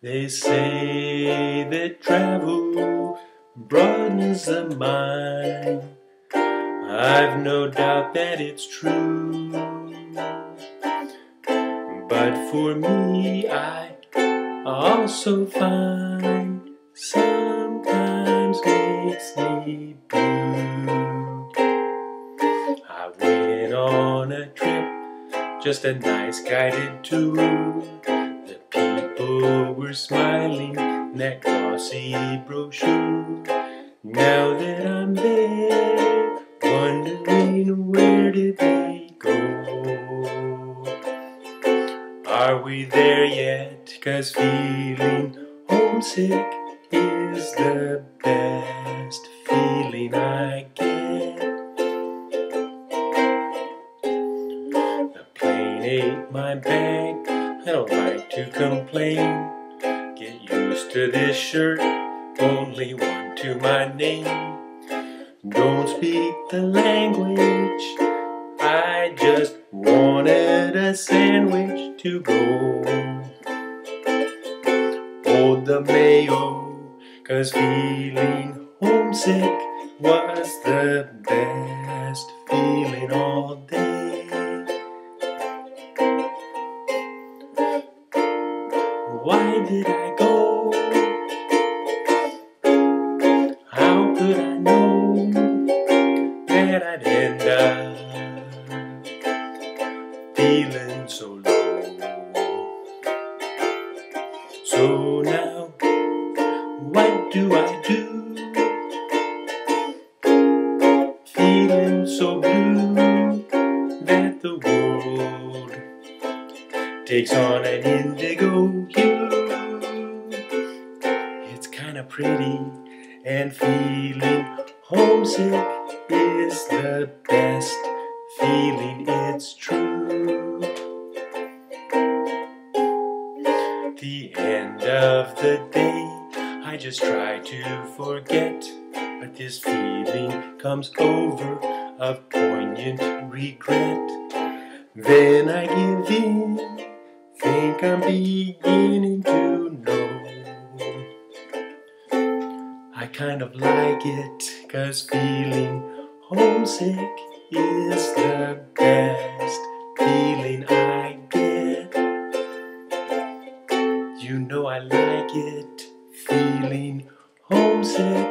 They say that travel broadens the mind. I've no doubt that it's true. But for me, I also find sometimes makes me blue. I went on a trip, just a nice guided tour. Were smiling in that glossy brochure. Now that I'm there, wondering where did they go? Are we there yet? Cause feeling homesick is the best feeling I get. The plane ate my bag, I don't like to complain. Get used to this shirt, only one to my name. Don't speak the language, I just wanted a sandwich to go. Hold the mayo, cause feeling homesick was the best feeling all day. Did I go? How could I know that I'd end up feeling so low? So now, what do I do? Feeling so blue that the world takes on an indigo hue. Kinda pretty, and feeling homesick is the best feeling, it's true. The end of the day, I just try to forget, but this feeling comes over of poignant regret. Then I give in, think I'm beginning to kind of like it, cause feeling homesick is the best feeling I get. You know I like it, feeling homesick.